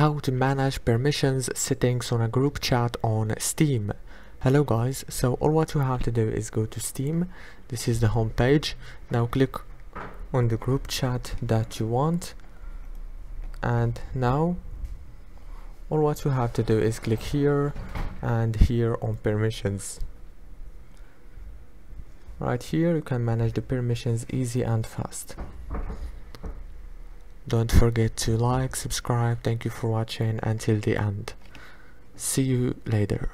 how to manage permissions settings on a group chat on Steam. Hello guys, so all what you have to do is go to Steam, this is the home page, now click on the group chat that you want. And now all what you have to do is click here and here on permissions. Right here you can manage the permissions easy and fast don't forget to like subscribe. Thank you for watching. Until the end. See you later